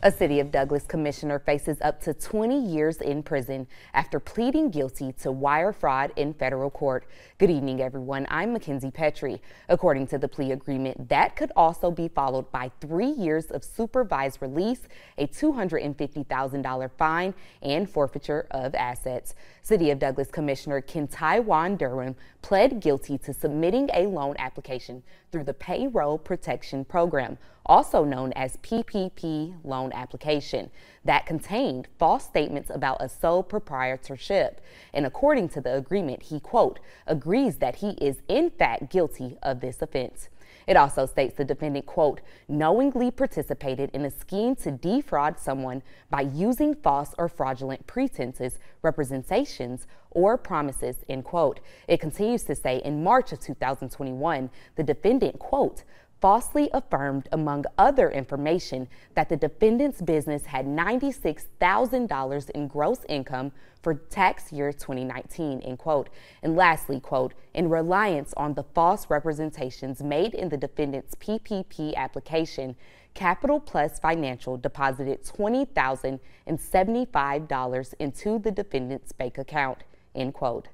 A City of Douglas commissioner faces up to 20 years in prison after pleading guilty to wire fraud in federal court. Good evening, everyone. I'm Mackenzie Petrie. According to the plea agreement, that could also be followed by three years of supervised release, a $250,000 fine, and forfeiture of assets. City of Douglas Commissioner Ken Taiwan Durham pled guilty to submitting a loan application through the Payroll Protection Program, also known as PPP loan loan application that contained false statements about a sole proprietorship. And according to the agreement, he, quote, agrees that he is in fact guilty of this offense. It also states the defendant, quote, knowingly participated in a scheme to defraud someone by using false or fraudulent pretenses, representations, or promises, end quote. It continues to say in March of 2021, the defendant, quote, falsely affirmed, among other information, that the defendant's business had $96,000 in gross income for tax year 2019, end quote. And lastly, quote, in reliance on the false representations made in the defendant's PPP application, Capital Plus Financial deposited $20,075 into the defendant's bank account, end quote.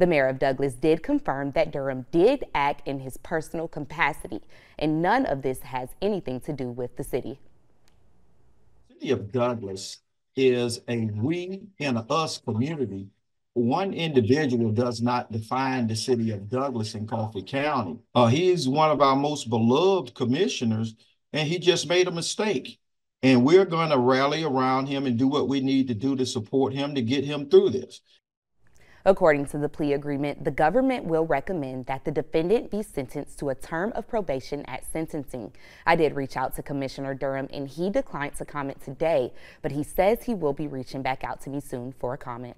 The mayor of Douglas did confirm that Durham did act in his personal capacity, and none of this has anything to do with the city. The city of Douglas is a we and a us community. One individual does not define the city of Douglas in Coffee County. Uh, he's one of our most beloved commissioners, and he just made a mistake. And we're going to rally around him and do what we need to do to support him to get him through this. According to the plea agreement, the government will recommend that the defendant be sentenced to a term of probation at sentencing. I did reach out to Commissioner Durham and he declined to comment today, but he says he will be reaching back out to me soon for a comment.